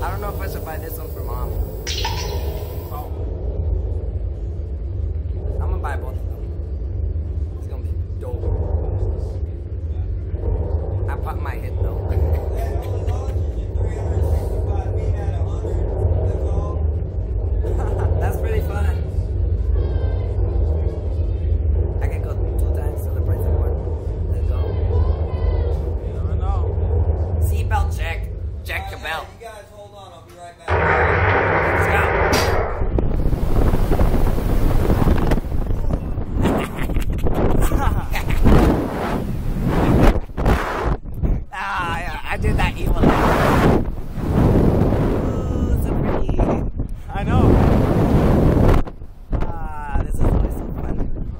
I don't know if I should buy this one for mom. Oh. I'm gonna buy both of them. It's gonna be dope. I popped my head. I did that evil laugh. I know. Ah, this is really fun.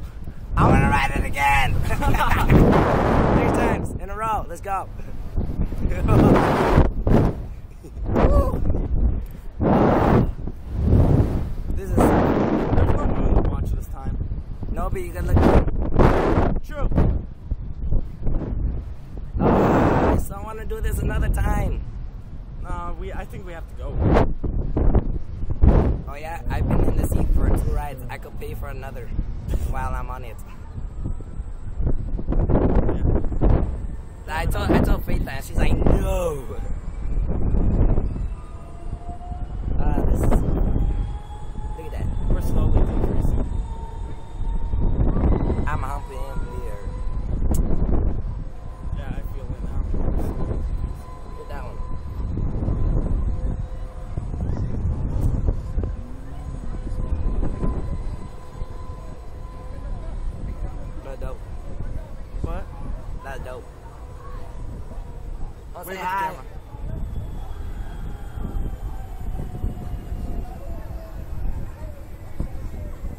I want to ride it again. Three times in a row. Let's go. this is. There's no moon watch this time. No, you can look. Another time. Nah, we. I think we have to go. Oh yeah, I've been in the sea for two rides. I could pay for another while I'm on it. I told I told Faith that she's like no. Ah, this is look at that. We're slowly decreasing. I'm humping here. Yeah, I feel it now. Look at that one. Not dope. What? Not dope. Oh, say Where's the hi. camera?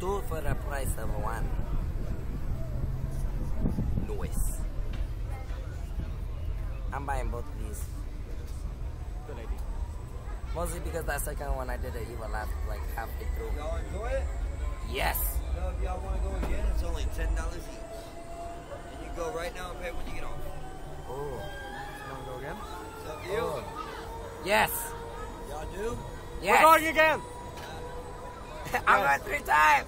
Two for the price of one. Noise. I'm buying both of these. Good idea. Mostly because that second one I did an evil laugh like halfway through. Y'all enjoy it? Yes. No, if y'all want to go again, it's only ten dollars each. And you go right now and pay when you again? Up to you. Oh. Yes. Y'all do? Yes. We're going again. I'm going three times.